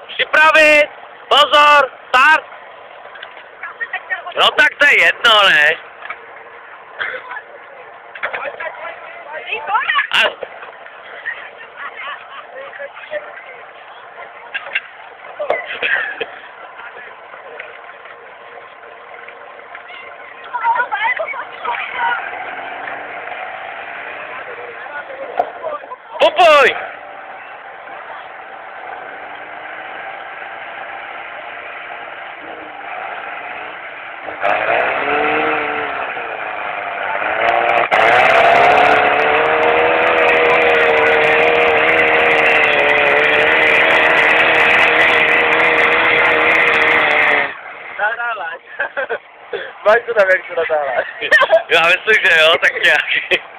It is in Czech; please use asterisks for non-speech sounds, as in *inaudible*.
Připravit! Pozor! Start! No tak to je jedno, ne? A... *laughs* Popuj! Máš to tam, jak to natáváš. Já myslím, že jo, tak nějaký. *laughs*